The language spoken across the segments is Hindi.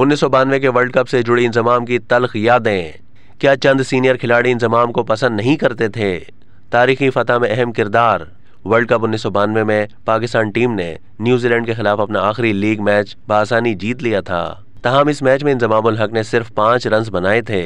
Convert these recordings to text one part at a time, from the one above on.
उन्नीस के वर्ल्ड कप से जुड़ी इंजमाम की तलख यादें। क्या चंद सीनियर खिलाड़ी इंजमाम को पसंद नहीं करते थे? तारीखी फतह में अहम किरदार। वर्ल्ड कप उन्नीस में पाकिस्तान टीम ने न्यूजीलैंड के खिलाफ अपना आखिरी लीग मैच बसानी जीत लिया था। तहम इस मैच में इंजमाम हक ने सिर्फ़ पाँच रन बनाए थे,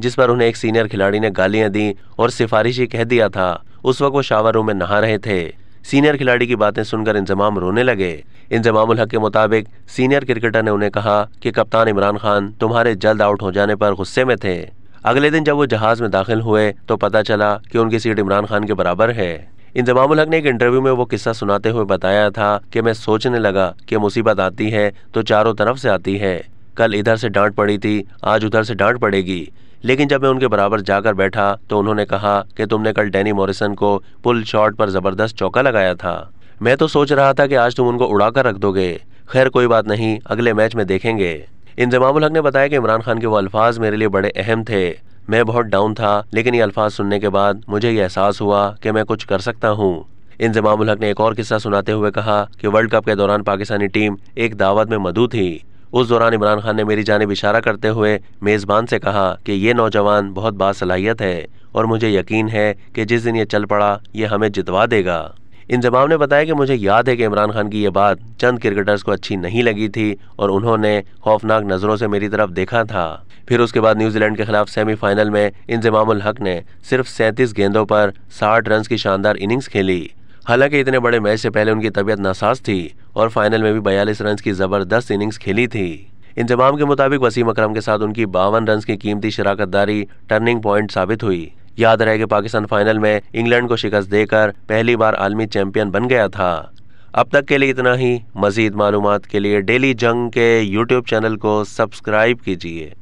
जिस पर उन्हें एक सीनियर खिलाड़ी ने गालियाँ दी और सिफारिशी कह दिया था। उस वक्त वो शावर रूम में नहा रहे थे। सीनियर खिलाड़ी की बातें सुनकर इंजमाम रोने लगे। इंजमामुल हक के मुताबिक सीनियर क्रिकेटर ने उन्हें कहा कि कप्तान इमरान खान तुम्हारे जल्द आउट हो जाने पर गुस्से में थे। अगले दिन जब वो जहाज़ में दाखिल हुए तो पता चला कि उनकी सीट इमरान खान के बराबर है। इंजमामुल हक ने एक इंटरव्यू में वो किस्सा सुनाते हुए बताया था कि मैं सोचने लगा कि मुसीबत आती है तो चारों तरफ़ से आती है। कल इधर से डांट पड़ी थी, आज उधर से डांट पड़ेगी। लेकिन जब मैं उनके बराबर जाकर बैठा तो उन्होंने कहा कि तुमने कल डैनी मॉरिसन को पुल शॉट पर ज़बरदस्त चौका लगाया था। मैं तो सोच रहा था कि आज तुम उनको उड़ाकर रख दोगे। खैर, कोई बात नहीं, अगले मैच में देखेंगे। इंजमामुल हक ने बताया कि इमरान खान के वो अल्फाज मेरे लिए बड़े अहम थे। मैं बहुत डाउन था, लेकिन ये अल्फाज सुनने के बाद मुझे ये एहसास हुआ कि मैं कुछ कर सकता हूँ। इंजमामुल हक ने एक और किस्सा सुनाते हुए कहा कि वर्ल्ड कप के दौरान पाकिस्तानी टीम एक दावत में मधु थी। उस दौरान इमरान खान ने मेरी जानब इशारा करते हुए मेज़बान से कहा कि ये नौजवान बहुत बासलाहियत है और मुझे यकीन है कि जिस दिन ये चल पड़ा, ये हमें जितवा देगा। इंजमाम ने बताया कि मुझे याद है कि इमरान खान की यह बात चंद क्रिकेटर्स को अच्छी नहीं लगी थी और उन्होंने खौफनाक नज़रों से मेरी तरफ़ देखा था। फिर उसके बाद न्यूजीलैंड के खिलाफ सेमीफाइनल में इंजमाम हक ने सिर्फ़ सैंतीस गेंदों पर साठ रन की शानदार इनिंग्स खेली। हालाँकि इतने बड़े मैच से पहले उनकी तबीयत नासाज थी और फाइनल में भी बयालीस रन की ज़बरदस्त इनिंग्स खेली थी। इंजमाम के मुताबिक वसीम अकरम के साथ उनकी बावन रन की कीमती शराकतदारी टर्निंग पॉइंट साबित हुई। याद रहे कि पाकिस्तान फाइनल में इंग्लैंड को शिकस्त देकर पहली बार आलमी चैंपियन बन गया था। अब तक के लिए इतना ही। मजीद मालूम के लिए डेली जंग के यूट्यूब चैनल को सब्सक्राइब कीजिए।